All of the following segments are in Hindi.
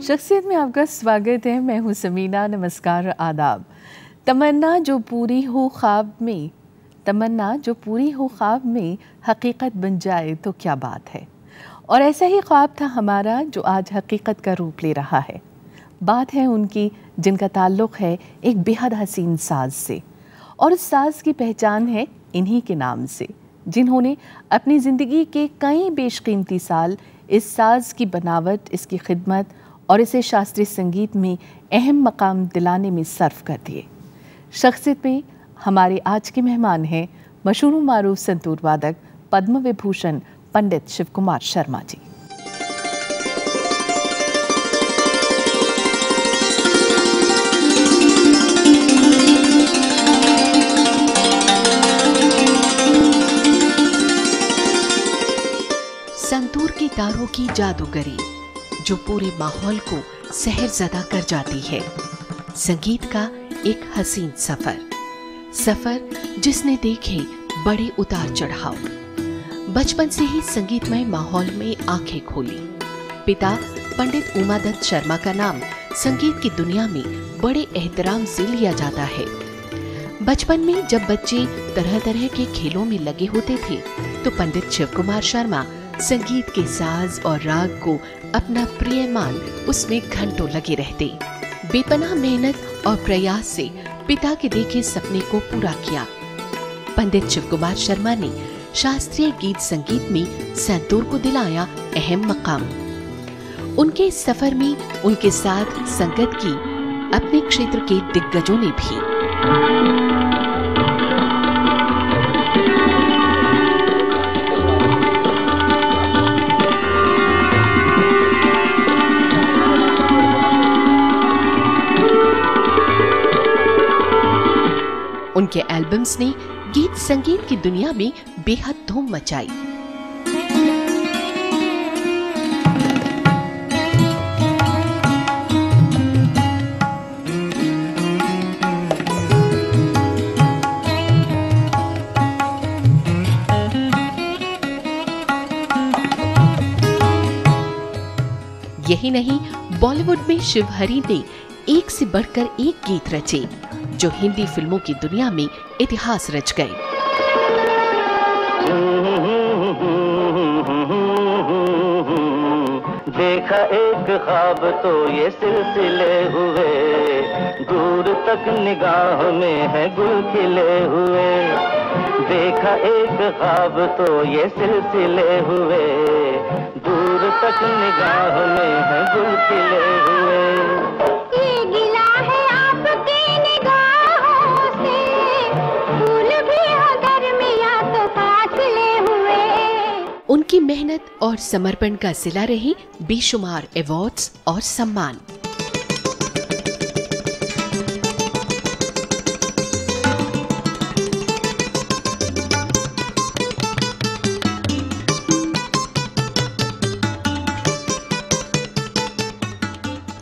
शख्सियत में आपका स्वागत है। मैं हूँ समीना, नमस्कार आदाब। तमन्ना जो पूरी हो ख्वाब में, तमन्ना जो पूरी हो ख्वाब में हकीकत बन जाए तो क्या बात है? और ऐसा ही ख्वाब था हमारा जो आज हकीकत का रूप ले रहा है। बात है उनकी जिनका ताल्लुक़ है एक बेहद हसीन साज से। और उस साज की पहचान है इन्हीं के नाम से, जिन्होंने अपनी ज़िंदगी के कई बेशकीमती साल इस साज की बनावट, इसकी खिदमत और इसे शास्त्रीय संगीत में अहम मकाम दिलाने में सर्व कर दिए। शख्सियत में हमारे आज के मेहमान हैं मशहूर मारूफ संतूर वादक पद्म विभूषण पंडित शिव कुमार शर्मा जी। संतूर के तारों की जादूगरी। जो पूरे माहौल को सहर जदा कर जाती है। संगीत का एक हसीन सफ़र। सफ़र जिसने देखे बड़े उतार चढ़ाव। बचपन से ही संगीतमय माहौल में आँखें खोली। पिता पंडित उमादत्त शर्मा का नाम संगीत की दुनिया में बड़े एहतराम से लिया जाता है। बचपन में जब बच्चे तरह तरह के खेलों में लगे होते थे तो पंडित शिव कुमार शर्मा संगीत के साज और राग को अपना प्रिय मान उसमें घंटों लगे रहते। बेपना मेहनत और प्रयास से पिता के देखे सपने को पूरा किया। पंडित शिव कुमार शर्मा ने शास्त्रीय गीत संगीत में संतूर को दिलाया अहम मकाम। उनके सफ़र में उनके साथ संगत की अपने क्षेत्र के दिग्गजों ने भी। उनके एल्बम्स ने गीत संगीत की दुनिया में बेहद धूम मचाई। यही नहीं, बॉलीवुड में शिवहरी ने एक से बढ़कर एक गीत रचे। जो हिंदी फ़िल्मों की दुनिया में इतिहास रच गए। देखा एक ख्वाब तो ये सिलसिले हुए, दूर तक निगाह में है गुल खिले हुए। देखा एक ख्वाब तो ये सिलसिले हुए, दूर तक निगाह में है गुल खिले हुए। मेहनत और समर्पण का सिला रहे बेशुमार अवार्ड्स और सम्मान।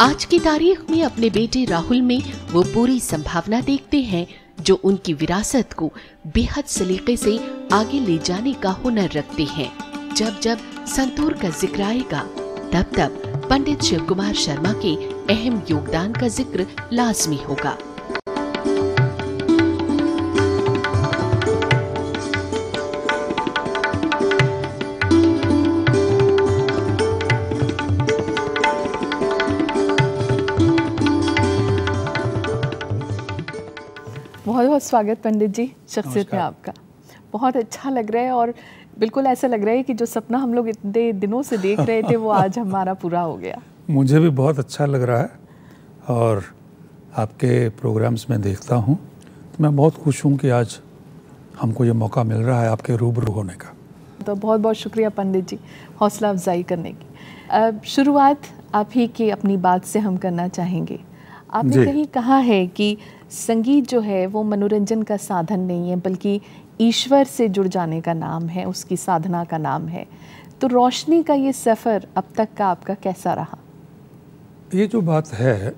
आज की तारीख में अपने बेटे राहुल में वो पूरी संभावना देखते हैं, जो उनकी विरासत को बेहद सलीके से आगे ले जाने का हुनर रखते हैं। जब जब संतूर का ज़िक्र आएगा तब तब पंडित शिव कुमार शर्मा के अहम योगदान का ज़िक्र लाजमी होगा। बहुत बहुत स्वागत पंडित जी शख्सियत में आपका। बहुत अच्छा लग रहा है और बिल्कुल ऐसा लग रहा है कि जो सपना हम लोग इतने दिनों से देख रहे थे वो आज हमारा पूरा हो गया। मुझे भी बहुत अच्छा लग रहा है और आपके प्रोग्राम्स में देखता हूँ। तो मैं बहुत खुश हूँ कि आज हमको ये मौका मिल रहा है आपके रूबरू होने का। तो बहुत बहुत शुक्रिया पंडित जी हौसला अफजाई करने की। अब शुरुआत आप ही की अपनी बात से हम करना चाहेंगे। आपने कहीं कहा है कि संगीत जो है वो मनोरंजन का साधन नहीं है बल्कि ईश्वर से जुड़ जाने का नाम है उसकी साधना का नाम है। तो रोशनी का ये सफ़र अब तक का आपका कैसा रहा? ये जो बात है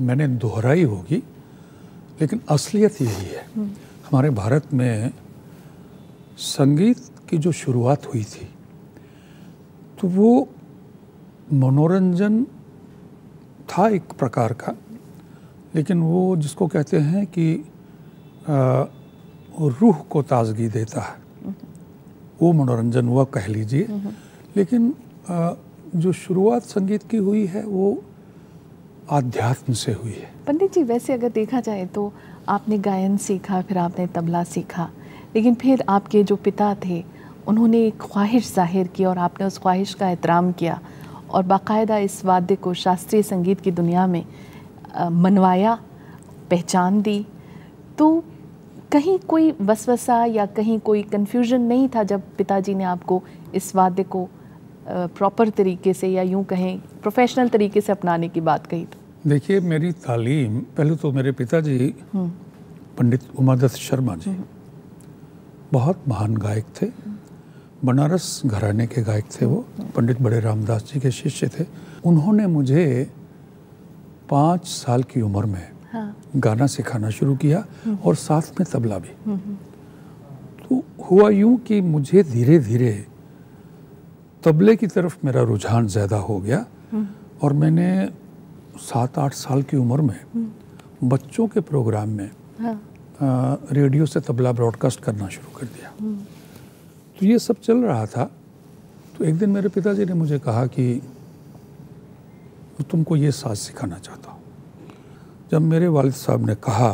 मैंने दोहराई होगी लेकिन असलियत यही है। हमारे भारत में संगीत की जो शुरुआत हुई थी तो वो मनोरंजन था एक प्रकार का लेकिन वो जिसको कहते हैं कि आ, रूह को ताजगी देता है। वो मनोरंजन हुआ कह लीजिए। लेकिन जो शुरुआत संगीत की हुई है, वो आध्यात्म से हुई है। पंडित जी, वैसे अगर देखा जाए तो आपने गायन सीखा, फिर आपने तबला सीखा, लेकिन फिर आपके जो पिता थे, उन्होंने एक ख्वाहिश ज़ाहिर की और आपने उस ख्वाहिश का एहतराम किया और बाकायदा इस वाद्य को शास्त्रीय संगीत की दुनिया में मनवाया, पहचान दी। तो कहीं कोई वसवसा या कहीं कोई कन्फ्यूज़न नहीं था जब पिताजी ने आपको इस वाद्य को प्रॉपर तरीके से या यूँ कहें प्रोफेशनल तरीके से अपनाने की बात कही थी देखिए मेरी तालीम पहले तो मेरे पिताजी हम्म। पंडित उमादत्त शर्मा जी हम्म। बहुत महान गायक थे बनारस घराने के गायक थे वो पंडित बड़े रामदास जी के शिष्य थे उन्होंने मुझे पाँच साल की उम्र में। गाना सिखाना शुरू किया और साथ में तबला भी। तो हुआ यूँ कि मुझे धीरे धीरे तबले की तरफ़ मेरा रुझान ज़्यादा हो गया और मैंने सात आठ साल की उम्र में बच्चों के प्रोग्राम में हाँ। आ, रेडियो से तबला ब्रॉडकास्ट करना शुरू कर दिया। तो ये सब चल रहा था। तो एक दिन मेरे पिताजी ने मुझे कहा कि तुमको ये साज सिखाना चाहता हूँ। जब मेरे वालिद साहब ने कहा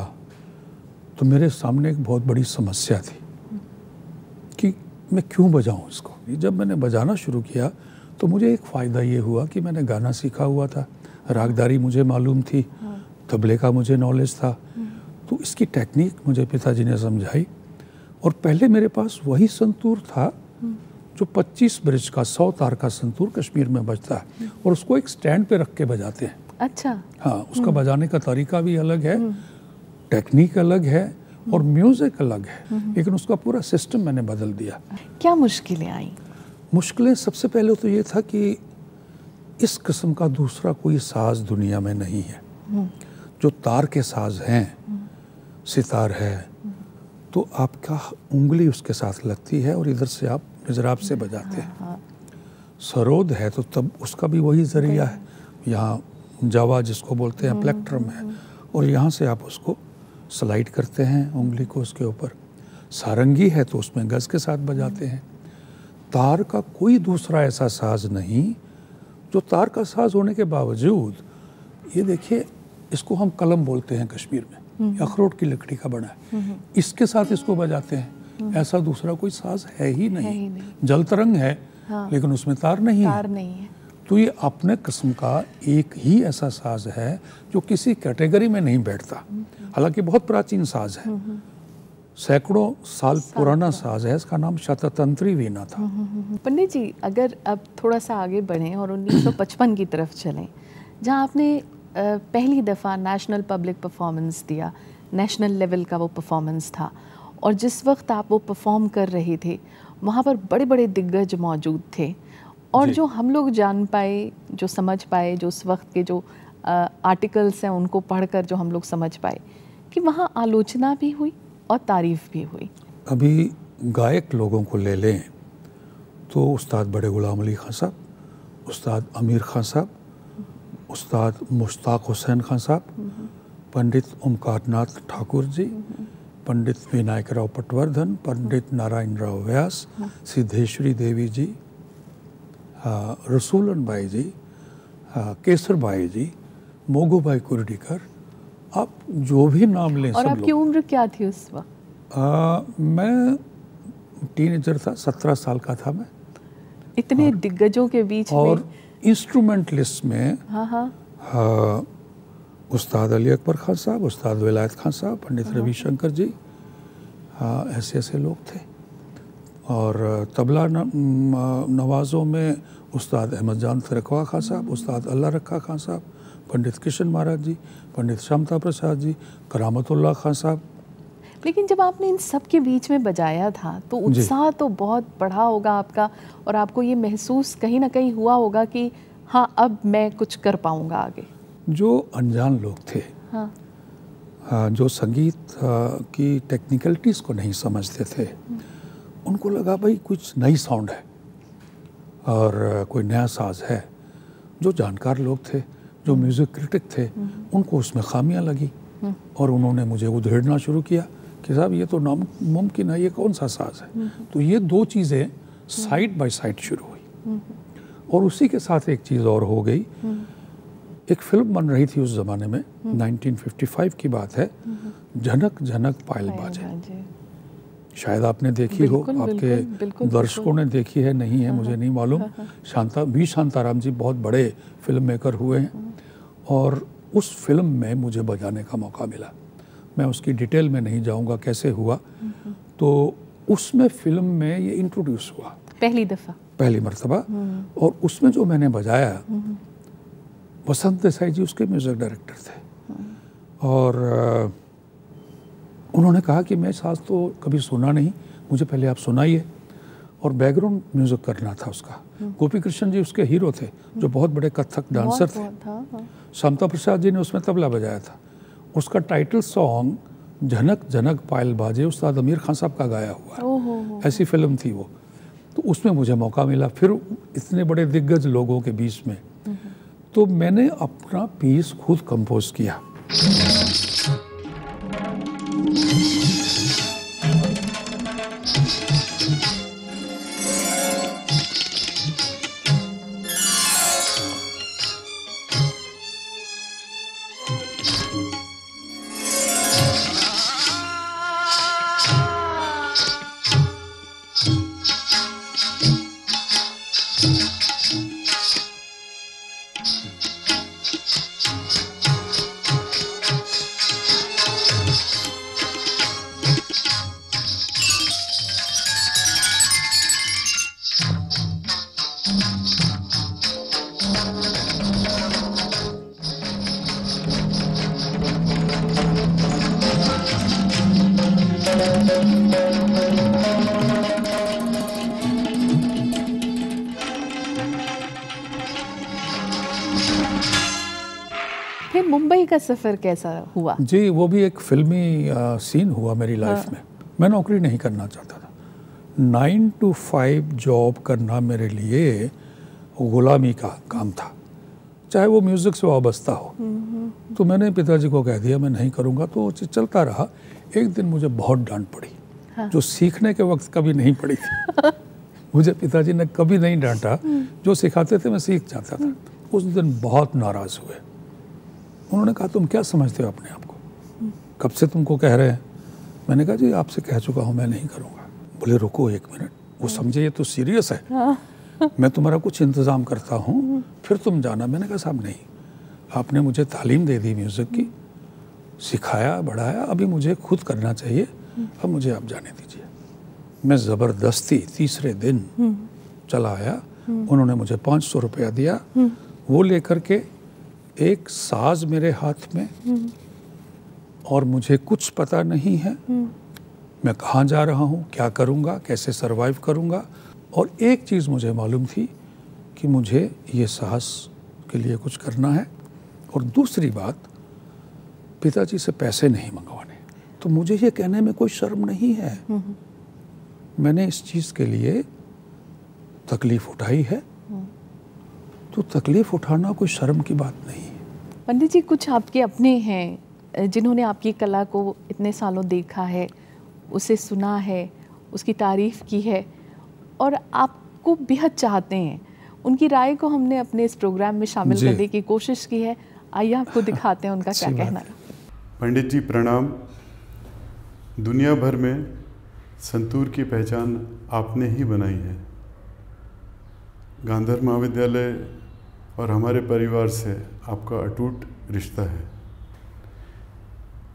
तो मेरे सामने एक बहुत बड़ी समस्या थी कि मैं क्यों बजाऊं इसको? जब मैंने बजाना शुरू किया तो मुझे एक फ़ायदा ये हुआ कि मैंने गाना सीखा हुआ था। रागदारी मुझे मालूम थी, तबले का मुझे नॉलेज था। तो इसकी टेक्निक मुझे पिताजी ने समझाई और पहले मेरे पास वही संतूर था जो 25 ब्रिज का सौ तार का संतूर कश्मीर में बजता है और उसको एक स्टैंड पे रख के बजाते हैं। अच्छा। हाँ उसका हम्म। बजाने का तरीका भी अलग है टेक्निक अलग है और म्यूज़िक अलग है लेकिन उसका पूरा सिस्टम मैंने बदल दिया। क्या मुश्किलें आई? मुश्किलें सबसे पहले तो ये था कि इस किस्म का दूसरा कोई साज दुनिया में नहीं है। जो तार के साज हैं सितार है तो आपका उंगली उसके साथ लगती है और इधर से आप मिजराब से बजाते हैं। हाँ, हाँ। सरोद है तो तब उसका भी वही ज़रिया है। यहाँ जावा जिसको बोलते हैं प्लेक्ट्रम है और यहाँ से आप उसको स्लाइड करते हैं उंगली को उसके ऊपर सारंगी है तो उसमें गज़ के साथ बजाते हैं तार का कोई दूसरा ऐसा साज नहीं जो तार का साज होने के बावजूद ये देखिए इसको हम कलम बोलते हैं कश्मीर में हम्म। अखरोट की लकड़ी का बना है हम्म। इसके साथ इसको बजाते हैं हम्म। ऐसा दूसरा कोई साज है ही नहीं, नहीं। जल तरंग है हाँ। लेकिन उसमें तार नहीं तार है नहीं है तो ये अपने किस्म का एक ही ऐसा साज है जो किसी कैटेगरी में नहीं बैठता। हालाँकि बहुत प्राचीन साज है। सैकड़ों साल पुराना साज है इसका नाम शततंत्री वीणा था। पंडित जी अगर अब थोड़ा सा आगे बढ़ें और 1955 की तरफ़ चलें जहाँ आपने पहली दफ़ा नेशनल पब्लिक परफॉर्मेंस दिया नेशनल लेवल का वो परफॉर्मेंस था और जिस वक्त आप वो परफॉर्म कर रहे थे वहाँ पर बड़े बड़े दिग्गज मौजूद थे। और जो। हम लोग जान पाए जो समझ पाए जो उस वक्त के जो आर्टिकल्स हैं उनको पढ़कर जो हम लोग समझ पाए कि वहाँ आलोचना भी हुई और तारीफ़ भी हुई। अभी गायक लोगों को ले लें तो उस्ताद बड़े गुलाम अली खान साहब उस्ताद अमीर खान साहब उस्ताद मुश्ताक हुसैन खान साहब पंडित ओमकार नाथ ठाकुर जी पंडित विनायक राव पटवर्धन पंडित नारायण राव व्यास सिद्धेश्वरी देवी जी रसूलन भाई जी केसर भाई जी मोगू भाई कुर्डीकर आप जो भी नाम लें और आपकी उम्र क्या थी उस वक्त? मैं टीनेजर था सत्रह साल का था मैं। इतने दिग्गजों के बीच और इंस्ट्रूमेंटलिस्ट में हाँ हाँ। उस्ताद अली अकबर खान साहब उस्ताद विलायत खान साहब पंडित हाँ। रविशंकर जी हाँ ऐसे ऐसे लोग थे। और तबला नवाज़ों में उस्ताद अहमद जान तरकवा खां साहब उस्ताद अल्लाह रखा खान साहब पंडित किशन महाराज जी पंडित श्यामता प्रसाद जी करामतुल्ला खान साहब। लेकिन जब आपने इन सब के बीच में बजाया था तो उत्साह तो बहुत बढ़ा होगा आपका और आपको ये महसूस कहीं ना कहीं हुआ होगा कि हाँ अब मैं कुछ कर पाऊँगा आगे। जो अनजान लोग थे हाँ। हाँ, जो संगीत की टेक्निकलिटीज़ को नहीं समझते थे उनको लगा भाई कुछ नई साउंड है और कोई नया साज है। जो जानकार लोग थे जो म्यूज़िक क्रिटिक थे उनको उसमें खामियाँ लगी और उन्होंने मुझे उधेड़ना शुरू किया कि साहब ये तो नामुमकिन है ये कौन सा साज है? तो ये दो चीज़ें साइड बाय साइड शुरू हुई। और उसी के साथ एक चीज़ और हो गई। एक फ़िल्म बन रही थी उस ज़माने में 1955 की बात है। झनक झनक पायल बाजे। शायद आपने देखी हो आपके दर्शकों ने देखी है नहीं है मुझे नहीं मालूम। शांता वी शांताराम जी बहुत बड़े फ़िल्म मेकर हुए हैं। और उस फ़िल्म में मुझे बजाने का मौका मिला। मैं उसकी डिटेल में नहीं जाऊँगा कैसे हुआ। तो उसमें फ़िल्म में ये इंट्रोड्यूस हुआ। पहली दफ़ा। पहली मरतबा। और उसमें जो मैंने बजाया वसंत देसाई जी उसके म्यूज़िक डायरेक्टर थे। और उन्होंने कहा कि मैं साज तो कभी सुना नहीं मुझे पहले आप सुनाइए। और बैकग्राउंड म्यूज़िक करना था उसका। गोपी कृष्ण जी उसके हीरो थे जो बहुत बड़े कथक डांसर थे। हाँ। समता प्रसाद जी ने उसमें तबला बजाया था। उसका टाइटल सॉन्ग झनक झनक पायल बाजे उस्ताद अमीर खान साहब का गाया हुआ है। ऐसी फ़िल्म थी वो। तो उसमें मुझे मौका मिला। फिर इतने बड़े दिग्गज लोगों के बीच में तो मैंने अपना पीस खुद कंपोज किया। का सफ़र कैसा हुआ? जी वो भी एक फिल्मी आ, सीन हुआ मेरी लाइफ हाँ। में। मैं नौकरी नहीं करना चाहता था। नाइन टू फाइव जॉब करना मेरे लिए गुलामी का काम था। चाहे वो म्यूज़िक से वाबस्ता हो। तो मैंने पिताजी को कह दिया मैं नहीं करूँगा। तो चलता रहा। एक दिन मुझे बहुत डांट पड़ी हाँ। जो सीखने के वक्त कभी नहीं पड़ी थी। मुझे पिताजी ने कभी नहीं डांटा। जो सिखाते थे मैं सीख जाता था। उस दिन बहुत नाराज़ हुए। उन्होंने कहा तुम क्या समझते हो अपने आप को? कब से तुमको कह रहे हैं? मैंने कहा जी आपसे कह चुका हूँ मैं नहीं करूँगा। बोले रुको एक मिनट वो समझे ये तो सीरियस है। मैं तुम्हारा कुछ इंतज़ाम करता हूँ फिर तुम जाना। मैंने कहा साहब नहीं। आपने मुझे तालीम दे दी म्यूज़िक की सिखाया बढ़ाया अभी मुझे खुद करना चाहिए। अब मुझे आप जाने दीजिए। मैं ज़बरदस्ती तीसरे दिन चला आया। उन्होंने मुझे पाँच सौ रुपया दिया। वो लेकर के एक साज मेरे हाथ में और मुझे कुछ पता नहीं है। मैं कहाँ जा रहा हूँ, क्या करूँगा, कैसे सरवाइव करूँगा? और एक चीज़ मुझे मालूम थी कि मुझे ये साहस के लिए कुछ करना है। और दूसरी बात, पिताजी से पैसे नहीं मंगवाने। तो मुझे ये कहने में कोई शर्म नहीं है। मैंने इस चीज़ के लिए तकलीफ़ उठाई है। तो तकलीफ़ उठाना कोई शर्म की बात नहीं है पंडित जी कुछ आपके अपने हैं जिन्होंने आपकी कला को इतने सालों देखा है उसे सुना है उसकी तारीफ़ की है और आपको बेहद चाहते हैं। उनकी राय को हमने अपने इस प्रोग्राम में शामिल करने की कोशिश की है। आइए आपको दिखाते हैं उनका क्या कहना है। पंडित जी प्रणाम। दुनिया भर में संतूर की पहचान आपने ही बनाई है। गांधर महाविद्यालय और हमारे परिवार से आपका अटूट रिश्ता है।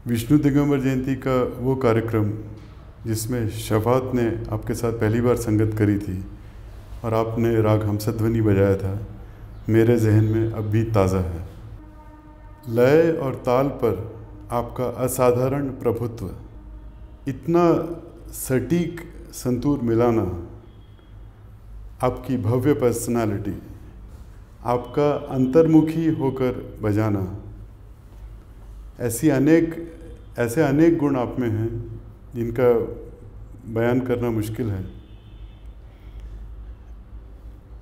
विष्णु दिगंबर जयंती का वो कार्यक्रम जिसमें शफात ने आपके साथ पहली बार संगत करी थी और आपने राग हमसध्वनि बजाया था, मेरे जहन में अब भी ताज़ा है। लय और ताल पर आपका असाधारण प्रभुत्व, इतना सटीक संतूर मिलाना, आपकी भव्य पर्सनालिटी आपका अंतर्मुखी होकर बजाना। ऐसी अनेक ऐसे अनेक गुण आप में हैं जिनका बयान करना मुश्किल है।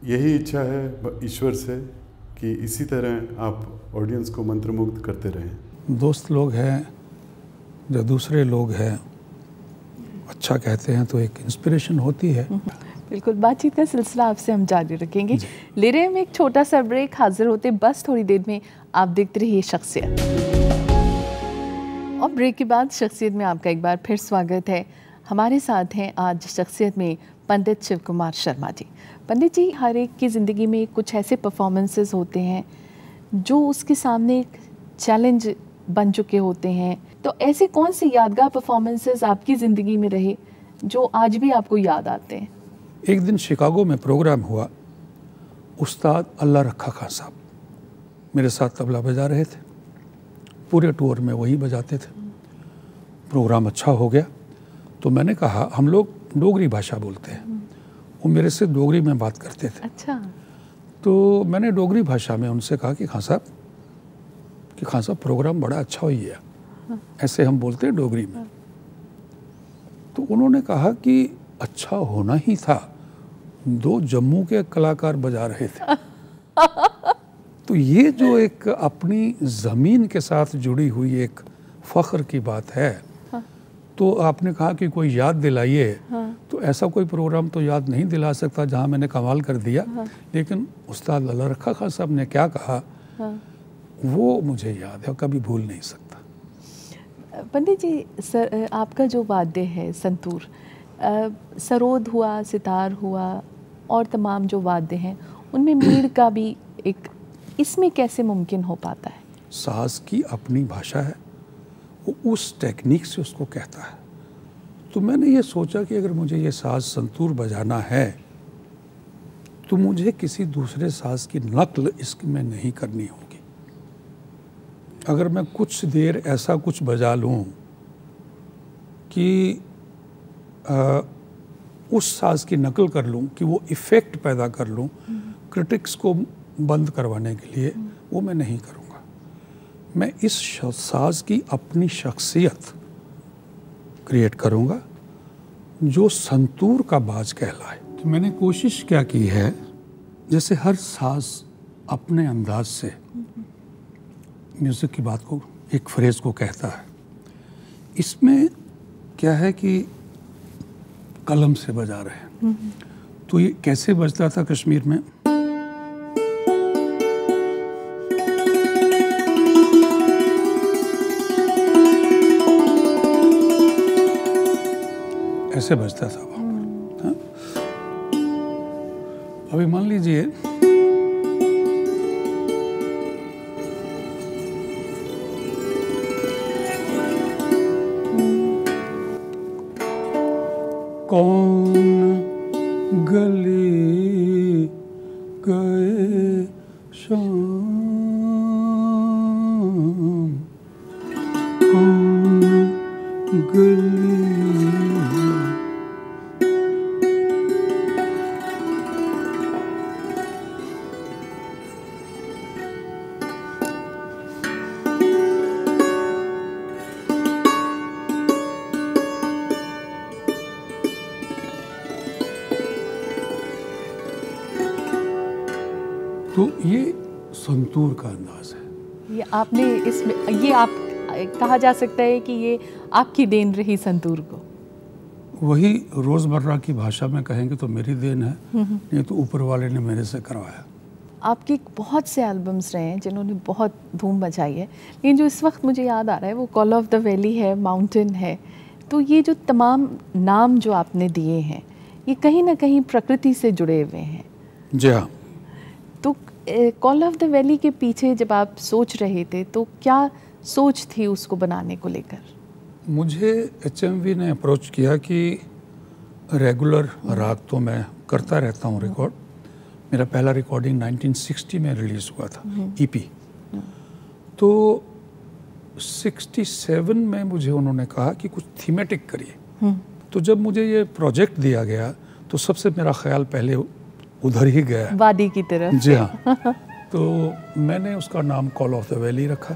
यही इच्छा है ईश्वर से कि इसी तरह आप ऑडियंस को मंत्रमुग्ध करते रहें। दोस्त लोग हैं जो दूसरे लोग हैं अच्छा कहते हैं तो एक इंस्पिरेशन होती है। बिल्कुल बातचीत का सिलसिला आपसे हम जारी रखेंगे। ले रहे हैं एक छोटा सा ब्रेक हाजिर होते बस थोड़ी देर में आप देखते रहिए शख्सियत। और ब्रेक के बाद शख्सियत में आपका एक बार फिर स्वागत है। हमारे साथ हैं आज शख्सियत में पंडित शिव कुमार शर्मा जी। पंडित जी हर एक की ज़िंदगी में कुछ ऐसे परफॉर्मेंसेस होते हैं जो उसके सामने एक चैलेंज बन चुके होते हैं। तो ऐसे कौन से यादगार परफॉर्मेंसेस आपकी ज़िंदगी में रहे जो आज भी आपको याद आते हैं? एक दिन शिकागो में प्रोग्राम हुआ। उस्ताद अल्लाह रखा खान साहब मेरे साथ तबला बजा रहे थे। पूरे टूर में वही बजाते थे। प्रोग्राम अच्छा हो गया। तो मैंने कहा हम लोग डोगरी भाषा बोलते हैं। वो मेरे से डोगरी में बात करते थे। अच्छा। तो मैंने डोगरी भाषा में उनसे कहा कि खान साहब कि खान साहब प्रोग्राम बड़ा अच्छा हुई है। ऐसे हम बोलते हैं डोगरी में। तो उन्होंने कहा कि अच्छा होना ही था। दो जम्मू के कलाकार बजा रहे थे तो ये जो एक अपनी ज़मीन के साथ जुड़ी हुई एक फ़ख्र की बात है तो आपने कहा कि कोई याद दिलाइए हाँ। तो ऐसा कोई प्रोग्राम तो याद नहीं दिला सकता जहाँ मैंने कमाल कर दिया हाँ। लेकिन उस्ताद अल्लाह रखा खान साहब ने क्या कहा हाँ। वो मुझे याद है कभी भूल नहीं सकता पंडित जी, सर, आपका जो वाद्य है, संतूर सरोद हुआ, सितार हुआ और तमाम जो वादे हैं उनमें मीड़ का भी एक इसमें कैसे मुमकिन हो पाता है? साज की अपनी भाषा है वो उस टेक्निक से उसको कहता है। तो मैंने ये सोचा कि अगर मुझे ये साज संतूर बजाना है तो मुझे किसी दूसरे साज की नकल इसमें नहीं करनी होगी। अगर मैं कुछ देर ऐसा कुछ बजा लूँ कि आ, उस साज की नकल कर लूँ कि वो इफ़ेक्ट पैदा कर लूँ क्रिटिक्स को बंद करवाने के लिए, वो मैं नहीं करूँगा। मैं इस साज की अपनी शख्सियत क्रिएट करूँगा जो संतूर का बाज कहलाए। तो मैंने कोशिश क्या की है, जैसे हर साज अपने अंदाज से म्यूज़िक की बात को, एक फ्रेज को कहता है। इसमें क्या है कि कलम से बजा रहे हैं। तो ये कैसे बजता था कश्मीर में? ऐसे बजता था वहाँ पर अभी मान लीजिए गली गए कहा जा सकता है कि ये आपकी देन रही संतूर को। वही रोज़मर्रा की भाषा में कहेंगे तो मेरी देन है नहीं तो ऊपर वाले ने मेरे से करवाया। आपके बहुत से एल्बम्स रहे हैं जिन्होंने बहुत धूम मचाई है लेकिन जो इस वक्त मुझे याद आ रहा है वो कॉल ऑफ़ द वैली है माउंटेन है। तो ये जो तमाम नाम जो आपने दिए हैं ये कहीं ना कहीं प्रकृति से जुड़े हुए हैं। जी हाँ। तो कॉल ऑफ़ द वैली के पीछे जब आप सोच रहे थे तो क्या सोच थी उसको बनाने को लेकर। मुझे एचएमवी ने अप्रोच किया कि रेगुलर राग तो मैं करता रहता हूँ रिकॉर्ड मेरा पहला रिकॉर्डिंग 1960 में रिलीज़ हुआ था ईपी तो 67 में मुझे उन्होंने कहा कि कुछ थीमेटिक करिए। तो जब मुझे ये प्रोजेक्ट दिया गया तो सबसे मेरा ख्याल पहले उधर ही गया। वादी की तरफ़। जी हाँ। तो मैंने उसका नाम कॉल ऑफ़ द वैली रखा।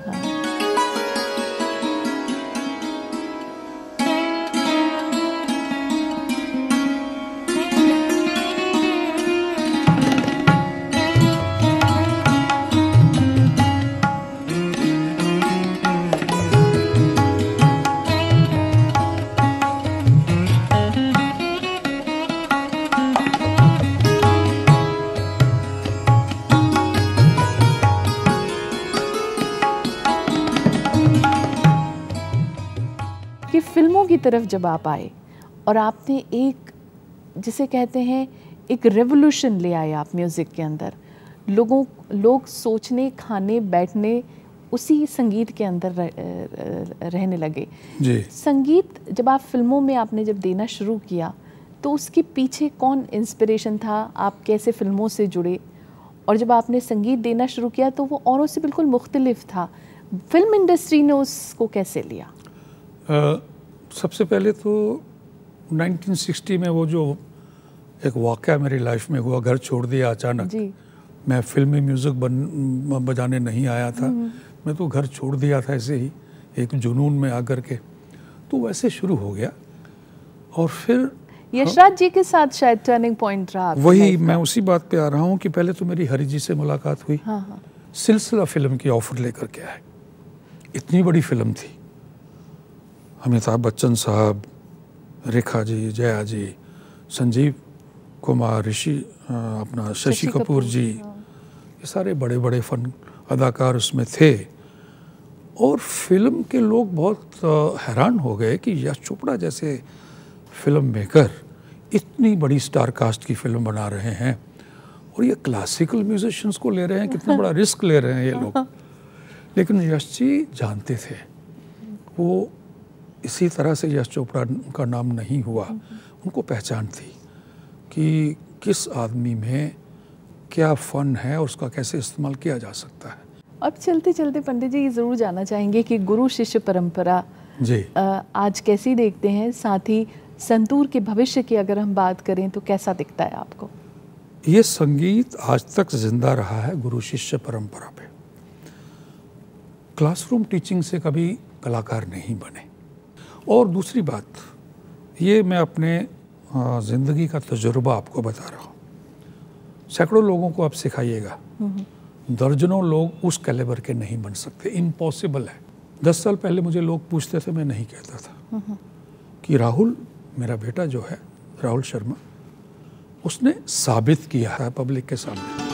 तरफ़ जब आप आए और आपने एक जिसे कहते हैं एक रेवोल्यूशन ले आए आप म्यूज़िक के अंदर। लोगों लोग सोचने खाने बैठने उसी संगीत के अंदर रह, रहने लगे। जी। संगीत जब आप फ़िल्मों में आपने जब देना शुरू किया तो उसके पीछे कौन इंस्पिरेशन था? आप कैसे फ़िल्मों से जुड़े? और जब आपने संगीत देना शुरू किया तो वो औरों से बिल्कुल मुख्तलिफ़ था। फ़िल्म इंडस्ट्री ने उसको कैसे लिया? आ, सबसे पहले तो 1960 में वो जो एक वाक़ मेरी लाइफ में हुआ घर छोड़ दिया अचानक। जी। मैं फिल्मी म्यूज़िक बन बजाने नहीं आया था। मैं तो घर छोड़ दिया था ऐसे ही एक जुनून में आकर के। तो वैसे शुरू हो गया। और फिर यशराज जी के साथ शायद टर्निंग पॉइंट रहा वही मैं उसी बात पे आ रहा हूँ कि पहले तो मेरी हरी जी से मुलाकात हुई। हाँ हाँ। सिलसिला फ़िल्म की ऑफ़र लेकर के आए। इतनी बड़ी फ़िल्म थी। अमिताभ बच्चन साहब रेखा जी जया जी संजीव कुमार ऋषि अपना शशि कपूर कपूर, जी ये सारे बड़े बड़े फन अदाकार उसमें थे। और फ़िल्म के लोग बहुत हैरान हो गए कि यश चोपड़ा जैसे फ़िल्म मेकर इतनी बड़ी स्टार कास्ट की फ़िल्म बना रहे हैं और ये क्लासिकल म्यूजिशियंस को ले रहे हैं कितना बड़ा रिस्क ले रहे हैं ये लोग। लेकिन यश जी जानते थे। वो इसी तरह से यश चोपड़ा का नाम नहीं हुआ। उनको पहचान थी कि किस आदमी में क्या फ़न है और उसका कैसे इस्तेमाल किया जा सकता है। अब चलते चलते पंडित जी ये ज़रूर जानना चाहेंगे कि गुरु शिष्य परंपरा जी। आज कैसी देखते हैं? साथ ही संतूर के भविष्य की अगर हम बात करें तो कैसा दिखता है आपको? ये संगीत आज तक ज़िंदा रहा है गुरु शिष्य परंपरा पे। क्लासरूम टीचिंग से कभी कलाकार नहीं बने। और दूसरी बात, ये मैं अपने ज़िंदगी का तजुर्बा आपको बता रहा हूँ। सैकड़ों लोगों को आप सिखाइएगा। दर्जनों लोग उस कैलेबर के नहीं बन सकते। इम्पॉसिबल है। दस साल पहले मुझे लोग पूछते थे, मैं नहीं कहता था कि राहुल, मेरा बेटा जो है, राहुल शर्मा, उसने साबित किया है पब्लिक के सामने।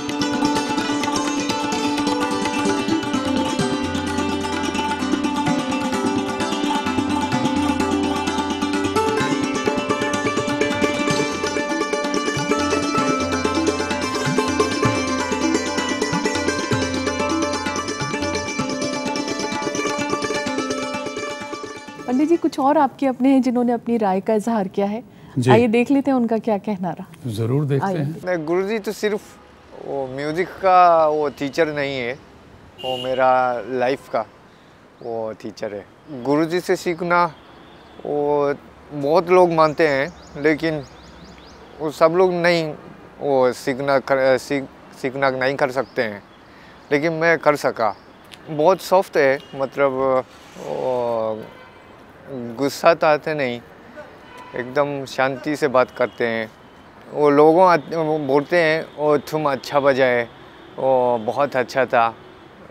जी कुछ और आपके अपने हैं जिन्होंने अपनी राय का इजहार किया है? आइए देख लेते हैं उनका क्या कहना रहा। ज़रूर देखते। हैं। मैं गुरुजी तो सिर्फ़ वो म्यूज़िक का वो टीचर नहीं है वो मेरा लाइफ का वो टीचर है। गुरु जी से सीखना वो बहुत लोग मानते हैं लेकिन वो सब लोग नहीं वो सीखना कर सीख सीखना नहीं कर सकते हैं। लेकिन मैं कर सका। बहुत सॉफ्ट है मतलब वो गुस्सा तो आते नहीं एकदम शांति से बात करते हैं। वो लोगों वो बोलते हैं वो तुम अच्छा बजाए वो बहुत अच्छा था।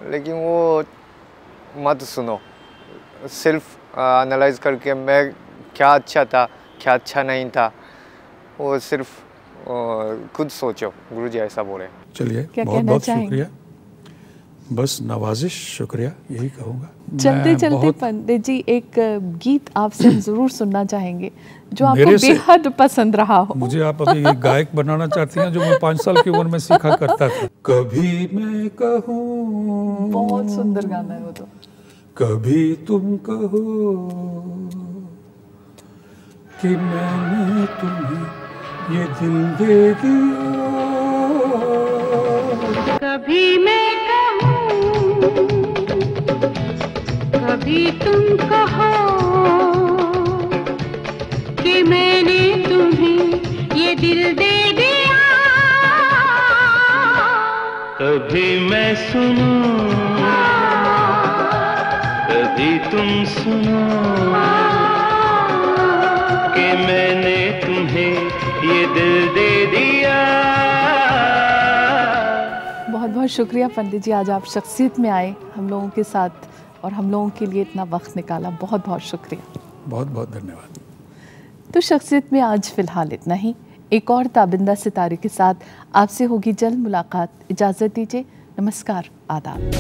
लेकिन वो मत सुनो। सिर्फ़ एनालाइज करके मैं क्या अच्छा था क्या अच्छा नहीं था वो सिर्फ़ खुद सोचो गुरु जी ऐसा बोले। चलिए बहुत बहुत शुक्रिया। बस नवाजिश शुक्रिया यही कहूँगा। चलते चलते पंडित जी एक गीत आपसे हम ज़रूर सुनना चाहेंगे जो आपको बेहद पसंद रहा हो। मुझे आप अभी एक गायक बनाना चाहती हैं जो मैं पाँच साल की उम्र में सीखा करता था। कभी मैं कहूँ बहुत सुंदर गाना है वो तो। कभी तुम कहो कि मैंने तुम्हें ये दिल दे दिया। कभी मैं तुम कहो कि मैंने तुम्हें ये दिल दे दिया। कभी मैं सुनूं कभी तुम सुनो कि मैंने तुम्हें ये दिल दे दिया। बहुत बहुत शुक्रिया पंडित जी आज आप शख्सियत में आए हम लोगों के साथ। और हम लोगों के लिए इतना वक्त निकाला। बहुत बहुत शुक्रिया। बहुत बहुत धन्यवाद। तो शख्सियत में आज फ़िलहाल इतना ही। एक और ताबिंदा सितारे के साथ आपसे होगी जल्द मुलाकात। इजाज़त दीजिए। नमस्कार आदाब।